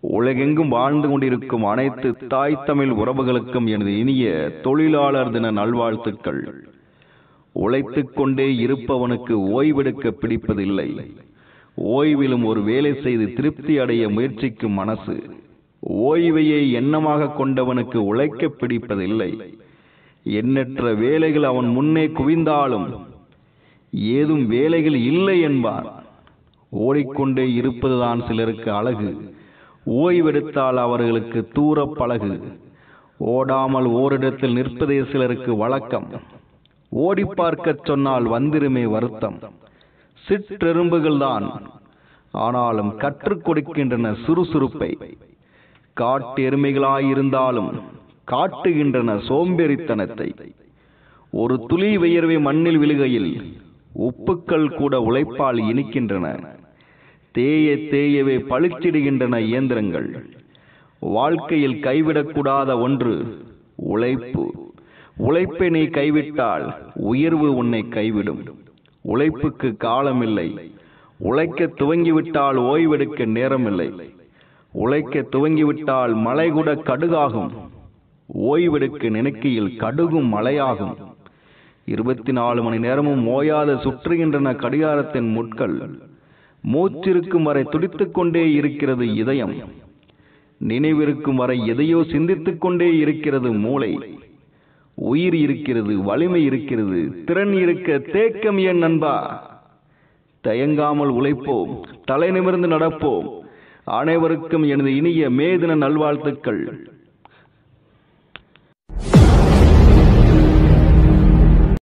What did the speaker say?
உலகெங்கும் வாழ்ந்து கொண்டிருக்கும் அனைத்து தாய் தமிழ் உறவுகளுக்கும் எனது இனிய தொழிலாளர் தின நல்வாழ்த்துக்கள். உழைத்து கொண்டே இருப்பவனுக்கு ஓய்வெடுக்க பிடிப்பதில்லை. ஓய்விலும் ஒரு வேலை செய்து திருப்தி அடைய முயற்சிக்கும் மனசு. ஓய்வையே எண்ணமாக கொண்டவனுக்கு உழைக்க பிடிப்பதில்லை. எண்ணற்ற வேலைகள் அவன் முன்னே குவிந்தாலும் ஏதும் வேலைகள் இல்லை என்பான். ஓடிக்கொண்டே இருப்பதுதான் சிலருக்கு அழகு. ஓய்வெடுத்தால் அவர்களுக்கு தூர பழகு. ஓடாமல் ஓரிடத்தில் நிற்பதே சிலருக்கு வழக்கம். ஓடி பார்க்கச் சொன்னால் வந்திருமே வருத்தம். சிற்றெரும்புகள் தான் ஆனாலும் கற்றுக் கொடுக்கின்றன சுறுசுறுப்பை. காட்டு எருமைகளாயிருந்தாலும் காட்டுகின்றன சோம்பேறித்தனத்தை. ஒரு துளி வியர்வை மண்ணில் விழுகையில் உப்புக்கள் கூட உழைப்பால் இனிக்கின்றன. தேய தேயவே பளிச்சிடுகின்றன இயந்திரங்கள். வாழ்க்கையில் கைவிடக்கூடாத ஒன்று உழைப்பு. உழைப்பை நீ கைவிட்டால் உயர்வு உன்னை கைவிடும். உழைப்புக்கு காலமில்லை. உழைக்க துவங்கிவிட்டால் ஓய்வெடுக்க நேரமில்லை. உழைக்க துவங்கிவிட்டால் மழை கூட கடுகாகும். ஓய்வெடுக்க நினைக்கையில் கடுகும் மழையாகும். இருபத்தி நாலு மணி நேரமும் ஓயாத சுற்றுகின்றன கடிகாரத்தின் முட்கள். மூச்சிருக்கும் வரை துடித்துக் கொண்டே இருக்கிறது இதயம். நினைவிருக்கும் வரை எதையோ சிந்தித்துக் கொண்டே இருக்கிறது மூளை. உயிர் இருக்கிறது வலிமை இருக்கிறது திறன் இருக்க தேக்கம் என் நண்பா? தயங்காமல் உழைப்போம் தலை நிமிர்ந்து நடப்போம். அனைவருக்கும் எனது இனிய மேதின நல்வாழ்த்துக்கள்.